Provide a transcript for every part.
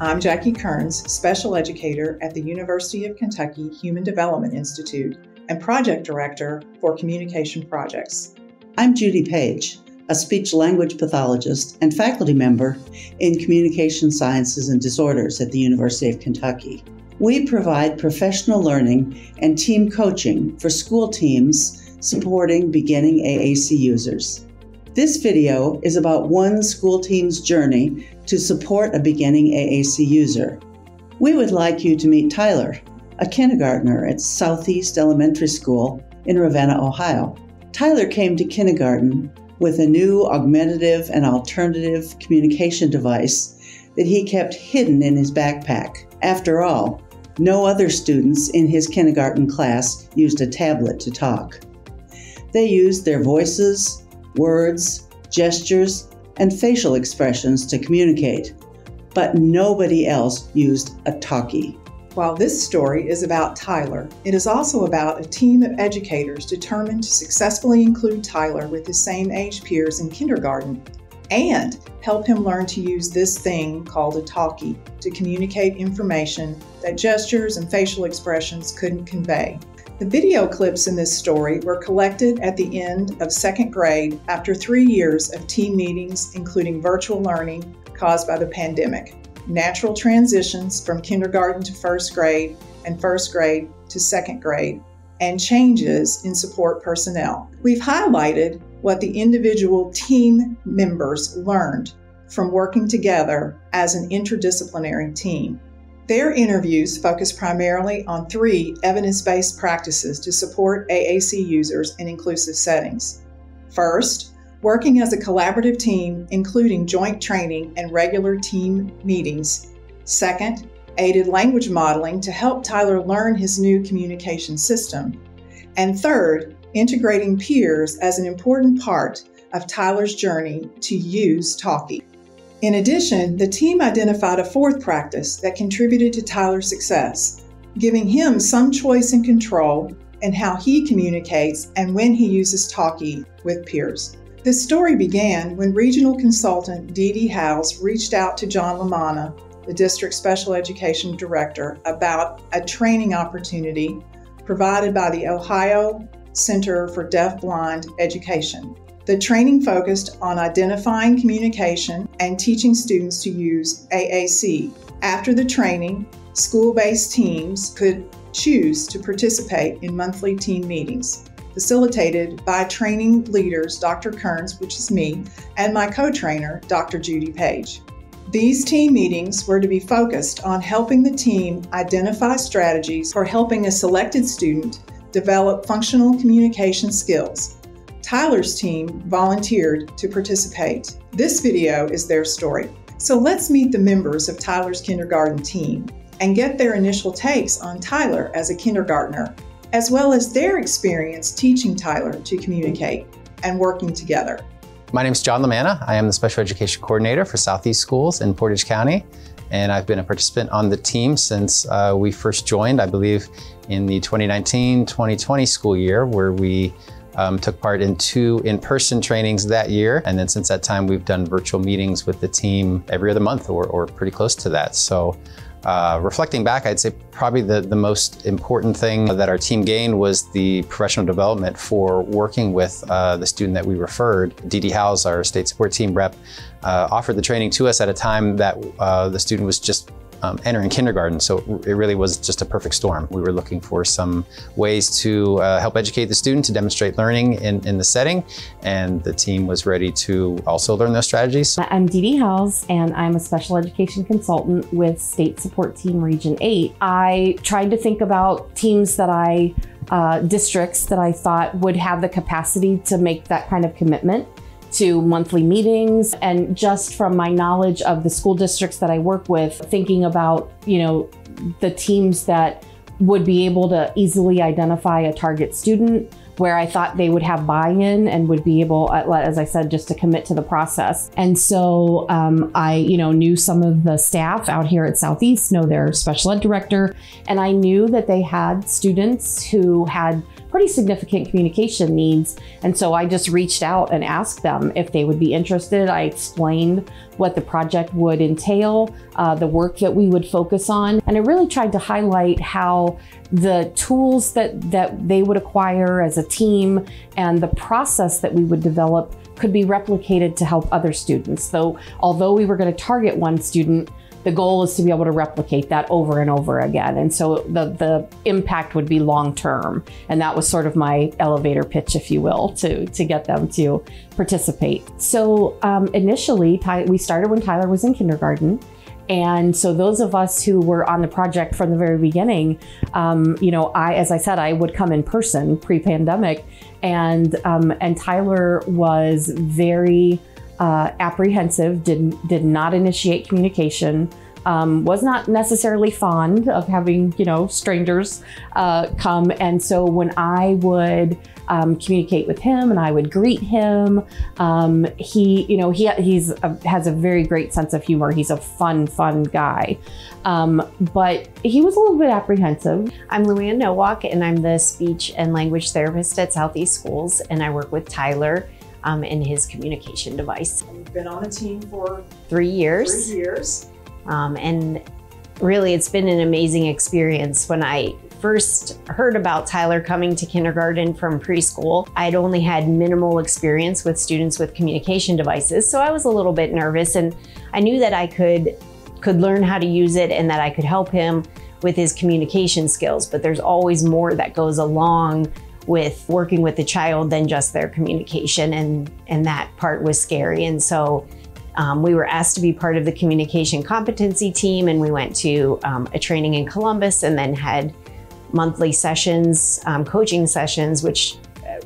I'm Jackie Kearns, Special Educator at the University of Kentucky Human Development Institute and Project Director for Communication Projects. I'm Judy Page, a speech language pathologist and faculty member in Communication Sciences and Disorders at the University of Kentucky. We provide professional learning and team coaching for school teams supporting beginning AAC users. This video is about one school team's journey to support a beginning AAC user. We would like you to meet Tyler, a kindergartner at Southeast Elementary School in Ravenna, Ohio. Tyler came to kindergarten with a new augmentative and alternative communication device that he kept hidden in his backpack. After all, no other students in his kindergarten class used a tablet to talk. They used their voices, words, gestures, and facial expressions to communicate, but nobody else used a talkie. While this story is about Tyler, it is also about a team of educators determined to successfully include Tyler with his same age peers in kindergarten and help him learn to use this thing called a talkie to communicate information that gestures and facial expressions couldn't convey. The video clips in this story were collected at the end of second grade after three years of team meetings, including virtual learning caused by the pandemic, natural transitions from kindergarten to first grade and first grade to second grade, and changes in support personnel. We've highlighted what the individual team members learned from working together as an interdisciplinary team. Their interviews focus primarily on three evidence based practices to support AAC users in inclusive settings. First, working as a collaborative team, including joint training and regular team meetings. Second, aided language modeling to help Tyler learn his new communication system. And third, integrating peers as an important part of Tyler's journey to use Talkie. In addition, the team identified a fourth practice that contributed to Tyler's success, giving him some choice and control in how he communicates and when he uses Talkie with peers. This story began when regional consultant Dee Dee Howes reached out to John Lamanna, the district special education director, about a training opportunity provided by the Ohio Center for Deaf Blind Education. The training focused on identifying communication and teaching students to use AAC. After the training, school based teams could choose to participate in monthly team meetings, facilitated by training leaders Dr. Kearns, which is me, and my co trainer, Dr. Judy Page. These team meetings were to be focused on helping the team identify strategies for helping a selected student develop functional communication skills Tyler's team volunteered to participate. This video is their story. So let's meet the members of Tyler's kindergarten team and get their initial takes on Tyler as a kindergartner, as well as their experience teaching Tyler to communicate and working together. My name is John Lamanna. I am the Special Education Coordinator for Southeast Schools in Portage County, and I've been a participant on the team since uh, we first joined, I believe, in the 2019-2020 school year, where we um, took part in two in-person trainings that year. And then since that time, we've done virtual meetings with the team every other month or, or pretty close to that. So uh, reflecting back, I'd say probably the, the most important thing that our team gained was the professional development for working with uh, the student that we referred. Dee Dee Howes, our state support team rep, uh, offered the training to us at a time that uh, the student was just um, entering kindergarten. So it really was just a perfect storm. We were looking for some ways to uh, help educate the student to demonstrate learning in, in the setting, and the team was ready to also learn those strategies. I'm Dee Dee Howes, and I'm a special education consultant with State Support Team Region 8. I tried to think about teams that I uh, districts that I thought would have the capacity to make that kind of commitment to monthly meetings and just from my knowledge of the school districts that I work with, thinking about, you know, the teams that would be able to easily identify a target student where I thought they would have buy-in and would be able, as I said, just to commit to the process. And so um, I, you know, knew some of the staff out here at Southeast, know their special ed director, and I knew that they had students who had pretty significant communication needs. And so I just reached out and asked them if they would be interested. I explained what the project would entail, uh, the work that we would focus on. And I really tried to highlight how the tools that, that they would acquire as a team and the process that we would develop could be replicated to help other students. So although we were going to target one student, the goal is to be able to replicate that over and over again. And so the, the impact would be long term. And that was sort of my elevator pitch, if you will, to, to get them to participate. So um, initially, Ty, we started when Tyler was in kindergarten. And so those of us who were on the project from the very beginning, um, you know, I, as I said, I would come in person pre-pandemic, and um, and Tyler was very uh, apprehensive, did, did not initiate communication, um, was not necessarily fond of having, you know, strangers uh, come. And so when I would um, communicate with him and I would greet him, um, he, you know, he he's a, has a very great sense of humor. He's a fun, fun guy. Um, but he was a little bit apprehensive. I'm Luann Nowak and I'm the speech and language therapist at Southeast Schools and I work with Tyler um, in his communication device. You've been on a team for three years. Three years. Um, and really, it's been an amazing experience. When I first heard about Tyler coming to kindergarten from preschool, I'd only had minimal experience with students with communication devices, so I was a little bit nervous and I knew that I could could learn how to use it and that I could help him with his communication skills, but there's always more that goes along with working with the child than just their communication and and that part was scary and so um, we were asked to be part of the communication competency team and we went to um, a training in Columbus and then had monthly sessions, um, coaching sessions, which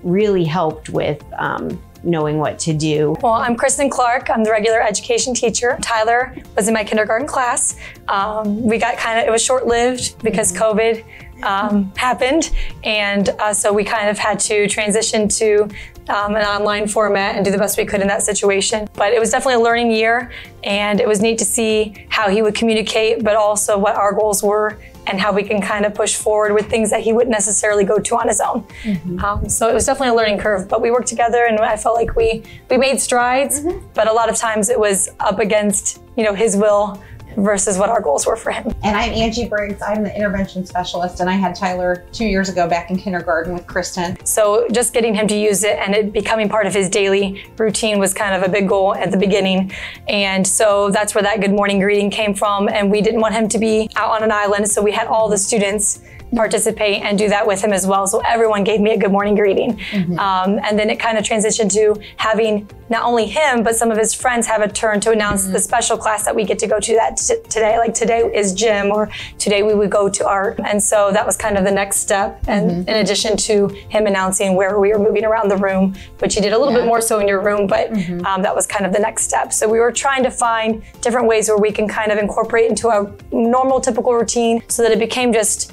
really helped with um, knowing what to do. Well, I'm Kristen Clark. I'm the regular education teacher. Tyler was in my kindergarten class. Um, we got kind of, it was short lived because mm-hmm. COVID um, happened. And uh, so we kind of had to transition to um, an online format and do the best we could in that situation. But it was definitely a learning year, and it was neat to see how he would communicate, but also what our goals were and how we can kind of push forward with things that he wouldn't necessarily go to on his own. Mm-hmm. Um, so it was definitely a learning curve, but we worked together, and I felt like we we made strides. Mm-hmm. But a lot of times it was up against you know his will versus what our goals were for him. And I'm Angie Briggs. I'm the intervention specialist, and I had Tyler two years ago back in kindergarten with Kristen. So just getting him to use it and it becoming part of his daily routine was kind of a big goal at the beginning. And so that's where that good morning greeting came from. And we didn't want him to be out on an island, so we had all the students participate and do that with him as well. So everyone gave me a good morning greeting. Mm-hmm. Um, and then it kind of transitioned to having not only him, but some of his friends have a turn to announce mm-hmm. the special class that we get to go to that t- today. Like today is gym or today we would go to art. And so that was kind of the next step. And mm-hmm. in addition to him announcing where we were moving around the room, which you did a little yeah. bit more so in your room, but mm-hmm. um, that was kind of the next step. So we were trying to find different ways where we can kind of incorporate into a normal, typical routine so that it became just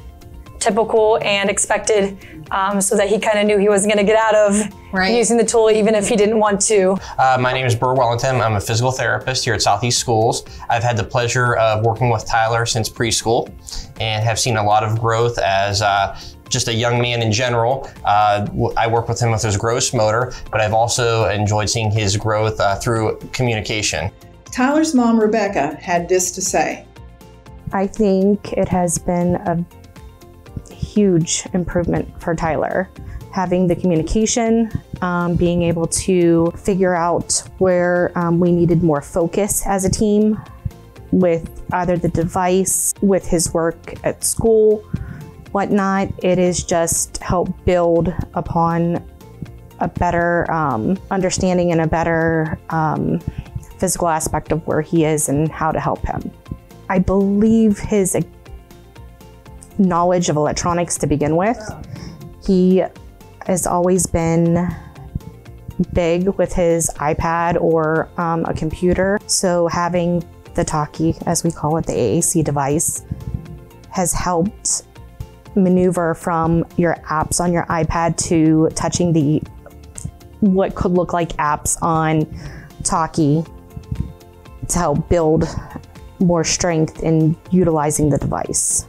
typical and expected um, so that he kind of knew he wasn't going to get out of right. using the tool even if he didn't want to. Uh, my name is Burr Wellington. I'm a physical therapist here at Southeast Schools. I've had the pleasure of working with Tyler since preschool and have seen a lot of growth as uh, just a young man in general. Uh, I work with him with his gross motor, but I've also enjoyed seeing his growth uh, through communication. Tyler's mom, Rebecca, had this to say. I think it has been a huge improvement for Tyler. Having the communication, um, being able to figure out where um, we needed more focus as a team with either the device, with his work at school, whatnot. It is just help build upon a better um, understanding and a better um, physical aspect of where he is and how to help him. I believe his knowledge of electronics to begin with. He has always been big with his iPad or um, a computer. So having the Talkie, as we call it, the AAC device, has helped maneuver from your apps on your iPad to touching the what could look like apps on Talkie to help build more strength in utilizing the device.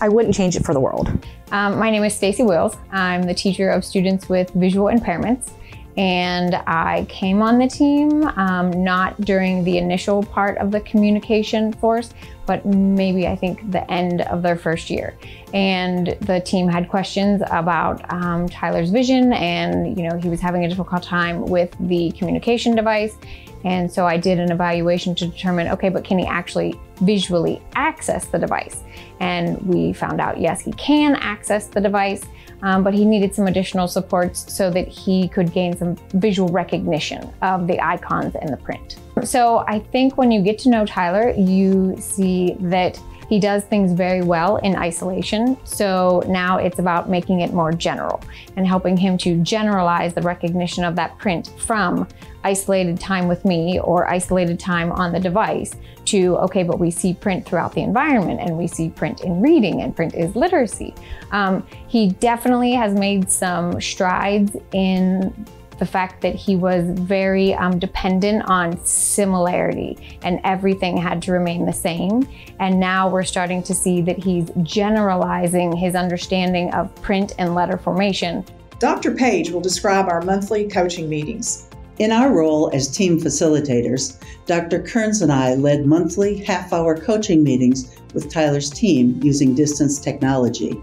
I wouldn't change it for the world. Um, my name is Stacy Wills. I'm the teacher of students with visual impairments and I came on the team um, not during the initial part of the communication force, but maybe I think the end of their first year. And the team had questions about um, Tyler's vision, and you know he was having a difficult time with the communication device. And so I did an evaluation to determine, okay, but can he actually visually access the device? And we found out, yes, he can access the device um, but he needed some additional supports so that he could gain some visual recognition of the icons and the print. So I think when you get to know Tyler, you see that he does things very well in isolation. So now it's about making it more general and helping him to generalize the recognition of that print from isolated time with me or isolated time on the device to, okay, but we see print throughout the environment and we see print in reading and print is literacy. Um, he definitely has made some strides in the fact that he was very um, dependent on similarity and everything had to remain the same. And now we're starting to see that he's generalizing his understanding of print and letter formation. Dr. Page will describe our monthly coaching meetings. In our role as team facilitators, Dr. Kearns and I led monthly half hour coaching meetings with Tyler's team using distance technology.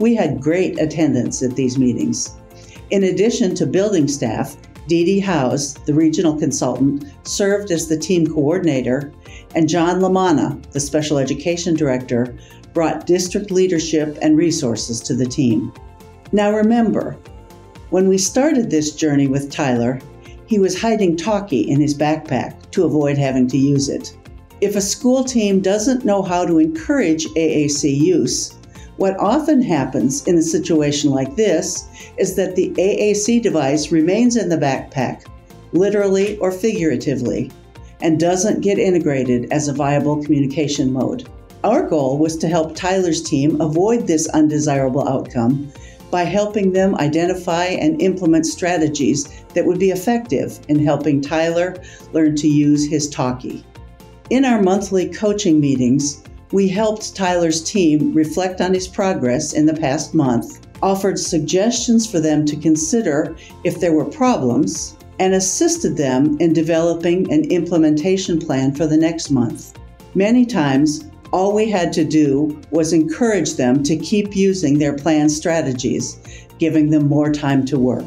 We had great attendance at these meetings. In addition to building staff, Dee Dee Howes, the regional consultant, served as the team coordinator, and John Lamanna, the special education director, brought district leadership and resources to the team. Now remember, when we started this journey with Tyler, he was hiding Talkie in his backpack to avoid having to use it. If a school team doesn't know how to encourage AAC use, what often happens in a situation like this is that the AAC device remains in the backpack, literally or figuratively, and doesn't get integrated as a viable communication mode. Our goal was to help Tyler's team avoid this undesirable outcome by helping them identify and implement strategies that would be effective in helping Tyler learn to use his talkie. In our monthly coaching meetings, we helped Tyler's team reflect on his progress in the past month, offered suggestions for them to consider if there were problems, and assisted them in developing an implementation plan for the next month. Many times, all we had to do was encourage them to keep using their planned strategies, giving them more time to work.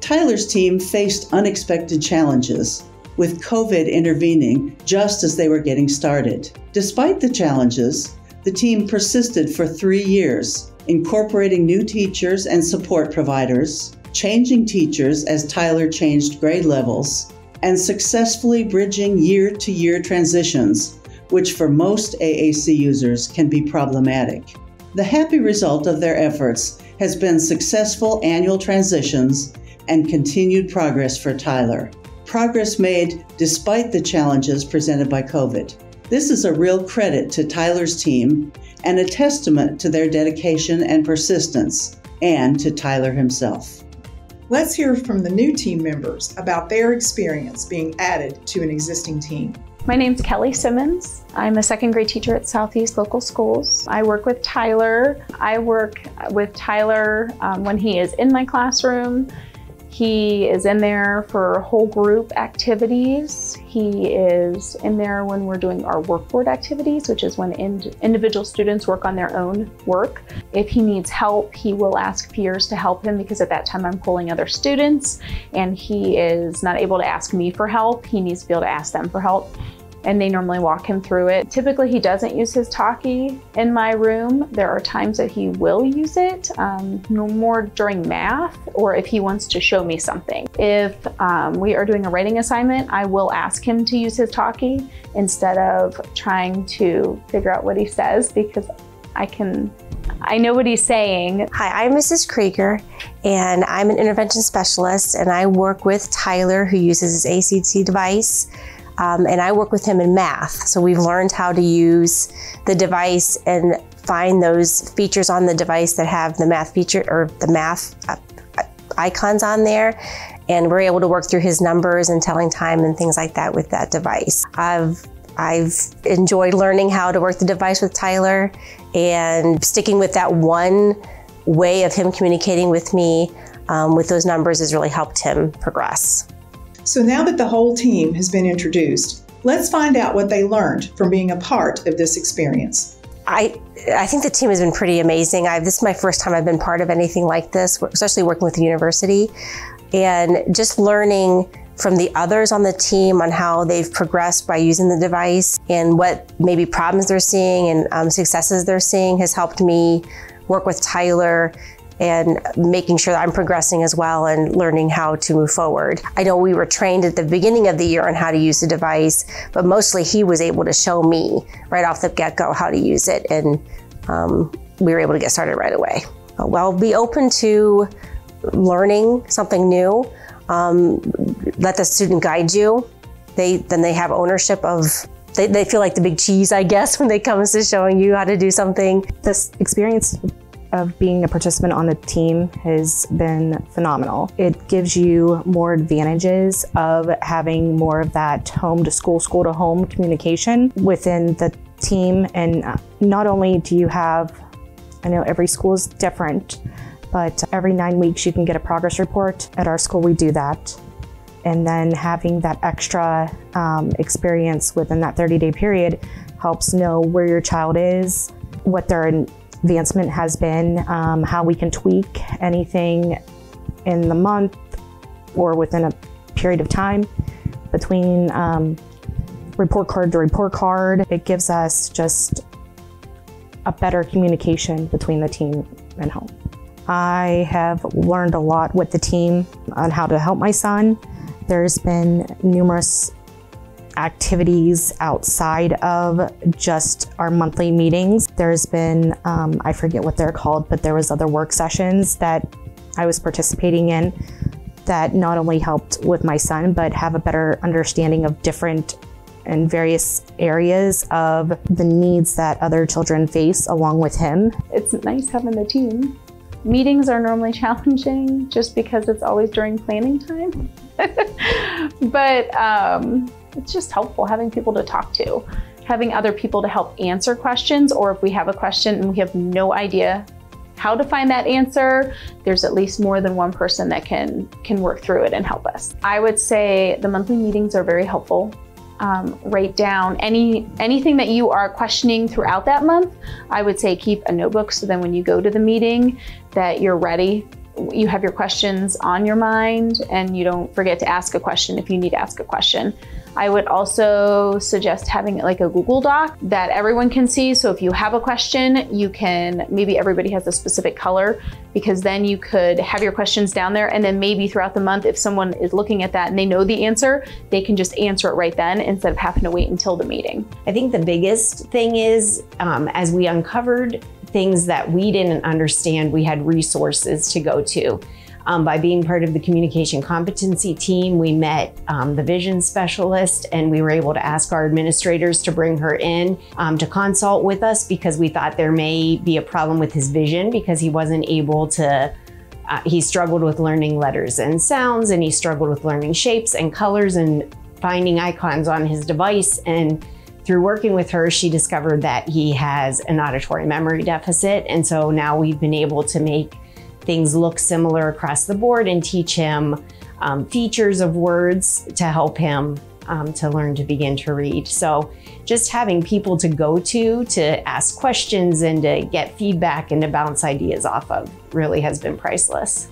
Tyler's team faced unexpected challenges, with COVID intervening just as they were getting started. Despite the challenges, the team persisted for three years, incorporating new teachers and support providers, changing teachers as Tyler changed grade levels, and successfully bridging year to year transitions which for most AAC users can be problematic. The happy result of their efforts has been successful annual transitions and continued progress for Tyler. Progress made despite the challenges presented by COVID. This is a real credit to Tyler's team and a testament to their dedication and persistence, and to Tyler himself. Let's hear from the new team members about their experience being added to an existing team. My name's Kelly Simmons. I'm a second grade teacher at Southeast Local Schools. I work with Tyler. I work with Tyler um, when he is in my classroom. He is in there for whole group activities. He is in there when we're doing our workboard activities, which is when ind individual students work on their own work. If he needs help, he will ask peers to help him because at that time I'm pulling other students and he is not able to ask me for help. He needs to be able to ask them for help and they normally walk him through it. Typically, he doesn't use his talkie in my room. There are times that he will use it, um, more during math or if he wants to show me something. If um, we are doing a writing assignment, I will ask him to use his talkie instead of trying to figure out what he says because I can I know what he's saying. Hi, I'm Mrs. Krieger, and I'm an intervention specialist, and I work with Tyler, who uses his AAC device. Um, and I work with him in math. So we've learned how to use the device and find those features on the device that have the math feature or the math uh, icons on there. And we're able to work through his numbers and telling time and things like that with that device. I've I've enjoyed learning how to work the device with Tyler and sticking with that one way of him communicating with me um, with those numbers has really helped him progress. So now that the whole team has been introduced, let's find out what they learned from being a part of this experience. I, I think the team has been pretty amazing. I, this is my first time I've been part of anything like this, especially working with the university. And just learning from the others on the team on how they've progressed by using the device and what maybe problems they're seeing and um, successes they're seeing has helped me work with Tyler and making sure that I'm progressing as well and learning how to move forward. I know we were trained at the beginning of the year on how to use the device, but mostly he was able to show me right off the get go how to use it, and um, we were able to get started right away. Well, be open to learning something new. Um, let the student guide you. They then they have ownership of they, they feel like the big cheese, I guess, when they comes to showing you how to do something. This experience of being a participant on the team has been phenomenal. It gives you more advantages of having more of that home to school, school to home communication within the team. And not only do you have, I know every school is different, but every nine weeks you can get a progress report. At our school, we do that. And then having that extra um, experience within that 30 day period helps know where your child is, what their advancement has been, um, how we can tweak anything in the month or within a period of time between um, report card to report card. It gives us just a better communication between the team and home. I have learned a lot with the team on how to help my son. There's been numerous activities outside of just our monthly meetings. There's been, um, I forget what they're called, but there was other work sessions that I was participating in that not only helped with my son, but have a better understanding of different and various areas of the needs that other children face along with him. It's nice having the team. Meetings are normally challenging just because it's always during planning time. but um, it's just helpful having people to talk to, having other people to help answer questions, or if we have a question and we have no idea how to find that answer, there's at least more than one person that can can work through it and help us. I would say the monthly meetings are very helpful. Um, write down any anything that you are questioning throughout that month. I would say keep a notebook so then when you go to the meeting that you're ready you have your questions on your mind and you don't forget to ask a question if you need to ask a question. I would also suggest having like a Google Doc that everyone can see. So if you have a question, you can, maybe everybody has a specific color because then you could have your questions down there. And then maybe throughout the month, if someone is looking at that and they know the answer, they can just answer it right then instead of having to wait until the meeting. I think the biggest thing is um, as we uncovered things that we didn't understand, we had resources to go to. Um, by being part of the communication competency team, we met um, the vision specialist and we were able to ask our administrators to bring her in um, to consult with us because we thought there may be a problem with his vision because he wasn't able to. Uh, he struggled with learning letters and sounds, and he struggled with learning shapes and colors and finding icons on his device. And through working with her, she discovered that he has an auditory memory deficit. And so now we've been able to make things look similar across the board and teach him um, features of words to help him um, to learn to begin to read. So just having people to go to to ask questions and to get feedback and to bounce ideas off of really has been priceless.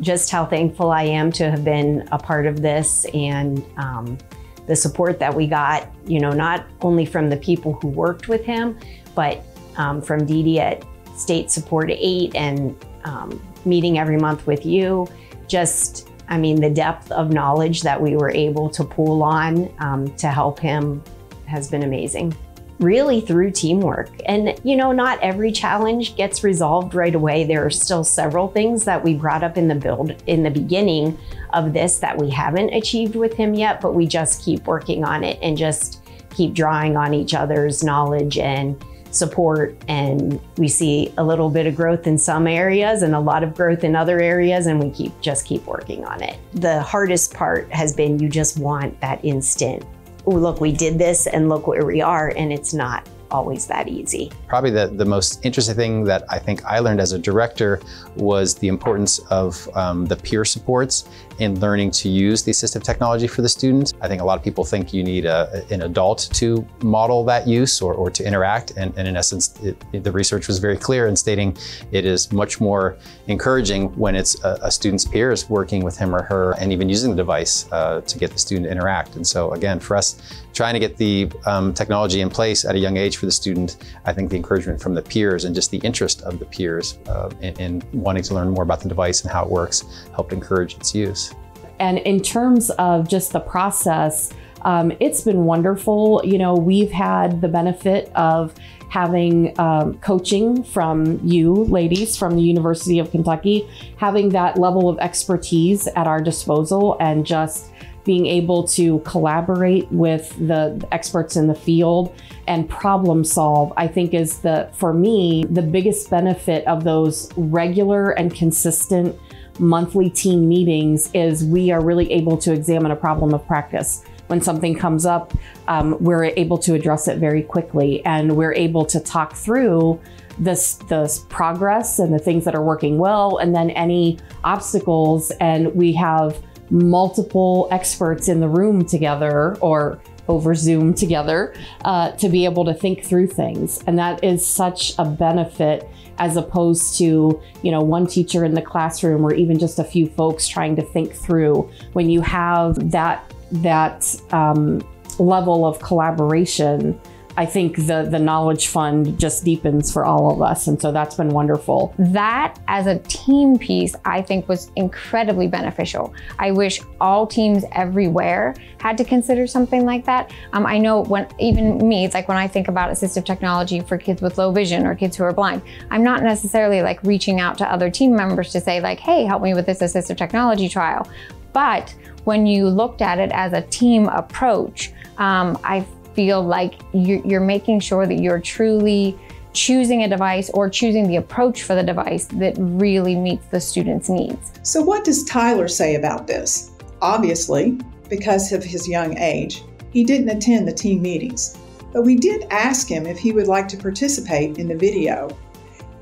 Just how thankful I am to have been a part of this and um, the support that we got, you know, not only from the people who worked with him, but um, from Dee at State Support 8 and um, meeting every month with you. Just, I mean, the depth of knowledge that we were able to pool on um, to help him has been amazing. Really through teamwork. And, you know, not every challenge gets resolved right away. There are still several things that we brought up in the build in the beginning of this that we haven't achieved with him yet, but we just keep working on it and just keep drawing on each other's knowledge and support and we see a little bit of growth in some areas and a lot of growth in other areas and we keep just keep working on it. The hardest part has been you just want that instant Oh, look, we did this and look where we are, and it's not always that easy. Probably the, the most interesting thing that I think I learned as a director was the importance of um, the peer supports in learning to use the assistive technology for the students. I think a lot of people think you need a, an adult to model that use or, or to interact. And, and in essence, it, the research was very clear in stating it is much more encouraging when it's a, a student's peers working with him or her and even using the device uh, to get the student to interact. And so again, for us, trying to get the um, technology in place at a young age for the student, I think the encouragement from the peers and just the interest of the peers uh, in, in wanting to learn more about the device and how it works helped encourage its use. And in terms of just the process, um, it's been wonderful. You know, we've had the benefit of having um, coaching from you ladies from the University of Kentucky, having that level of expertise at our disposal and just being able to collaborate with the experts in the field and problem solve, I think is the, for me, the biggest benefit of those regular and consistent monthly team meetings is we are really able to examine a problem of practice. When something comes up, um, we're able to address it very quickly and we're able to talk through this, this progress and the things that are working well and then any obstacles. And we have multiple experts in the room together or over Zoom together uh, to be able to think through things. And that is such a benefit as opposed to, you know, one teacher in the classroom or even just a few folks trying to think through. When you have that, that um, level of collaboration, I think the the knowledge fund just deepens for all of us, and so that's been wonderful. That as a team piece, I think was incredibly beneficial. I wish all teams everywhere had to consider something like that. Um, I know when even me, it's like when I think about assistive technology for kids with low vision or kids who are blind, I'm not necessarily like reaching out to other team members to say like, hey, help me with this assistive technology trial. But when you looked at it as a team approach, um, I feel like you're making sure that you're truly choosing a device or choosing the approach for the device that really meets the student's needs. So, what does Tyler say about this? Obviously, because of his young age, he didn't attend the team meetings, but we did ask him if he would like to participate in the video.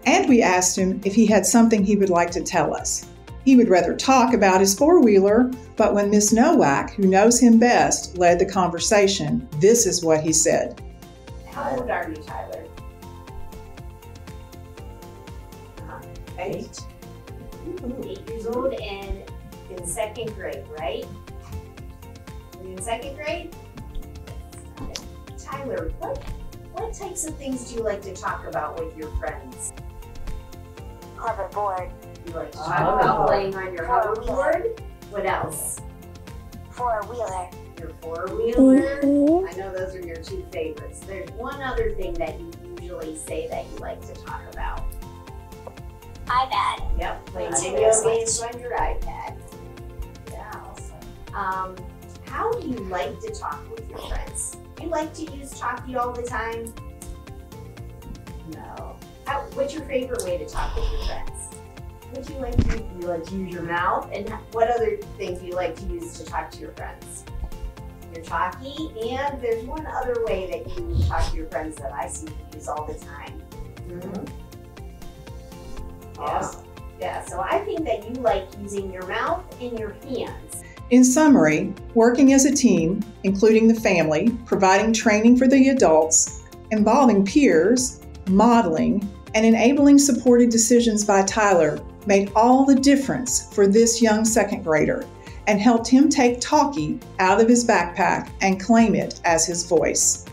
And we asked him if he had something he would like to tell us. He would rather talk about his four wheeler, but when Miss Nowak, who knows him best, led the conversation, this is what he said. How old are you, Tyler? Uh, eight. Eight years old and in second grade, right? in second grade? Tyler, what what types of things do you like to talk about with your friends? Hoverboard. You like to talk oh. about playing on your hoverboard? What else? Four wheeler. Your four wheeler. Mm-hmm. I know those are your two favorites. There's one other thing that you usually say that you like to talk about. iPad. Yep, playing video games on your iPad. Yeah, awesome. Um, how do you like to talk with your friends? Do you like to use Talkie all the time? No. How, what's your favorite way to talk with your friends? What do you like to You like to use your mouth? And what other things do you like to use to talk to your friends? Your talkie, and there's one other way that you talk to your friends that I see you use all the time. Mm-hmm. Awesome. Yeah, so I think that you like using your mouth and your hands. In summary, working as a team, including the family, providing training for the adults, involving peers, modeling, and enabling supported decisions by Tyler made all the difference for this young second grader and helped him take Talkie out of his backpack and claim it as his voice.